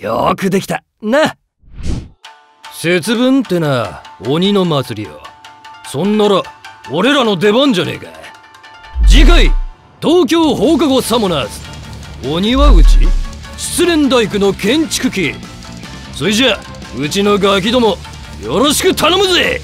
よくできた。な。節分ってな鬼の祭りよ。そんなら俺らの出番じゃねえか。次回東京放課後サモナーズ。鬼はうち失恋大工の建築機それじゃうちのガキどもよろしく頼むぜ。